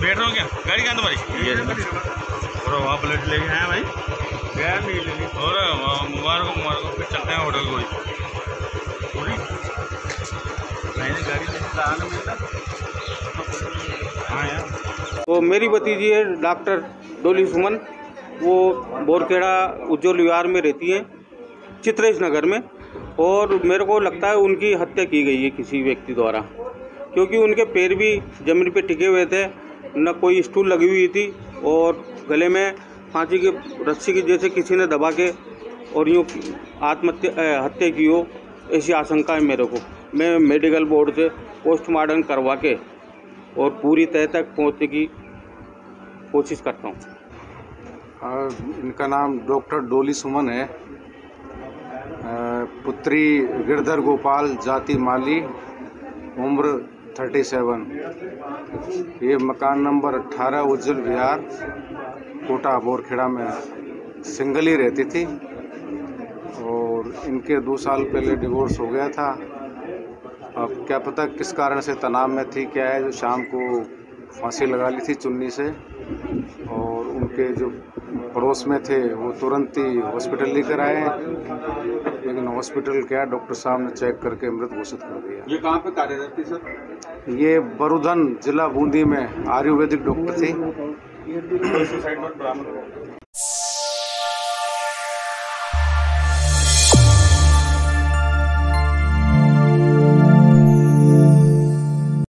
बैठ रहे हो क्या? गाड़ी कहाँ तुम्हारी? ये और वहाँ प्लेट लेके आए भाई। गया नहीं लेने और वहाँ मुबारक मुबारक फिर चलते हैं होटल कोई पूरी मैंने गाड़ी लेके कहा ना मिलता हाँ यार। तो मेरी भतीजी है डॉक्टर डोली सुमन। वो बोरखेड़ा उज्जवल विहार में रहती हैं चित्रेश नगर में। और मेरे को लगता है उनकी हत्या की गई है किसी व्यक्ति द्वारा। क्योंकि उनके पैर भी ज़मीन पे टिके हुए थे, न कोई स्टूल लगी हुई थी और गले में फांसी की, रस्सी की जैसे किसी ने दबा के और यूँ आत्महत्या हत्या की हो, ऐसी आशंका है मेरे को। मैं मेडिकल बोर्ड से पोस्टमार्टम करवा के और पूरी तह तक पहुँचने की कोशिश करता हूँ, इनका नाम डॉक्टर डोली सुमन है। पुत्री गिरधर गोपाल, जाति माली, उम्र 37 ये मकान नंबर 18 उज्जवल विहार कोटा, बोरखेड़ा में सिंगल ही रहती थी। और इनके दो साल पहले डिवोर्स हो गया था। अब क्या पता किस कारण से तनाव में थी, क्या है, जो शाम को फांसी लगा ली थी चुन्नी से। और उनके जो पड़ोस में थे वो तुरंत ही हॉस्पिटल लेकर आए लेकिन हॉस्पिटल क्या डॉक्टर साहब ने चेक करके मृत घोषित कर दिया। ये कहाँ पे कार्यरत थी सर? ये बरुधन जिला बूंदी में आयुर्वेदिक डॉक्टर थी।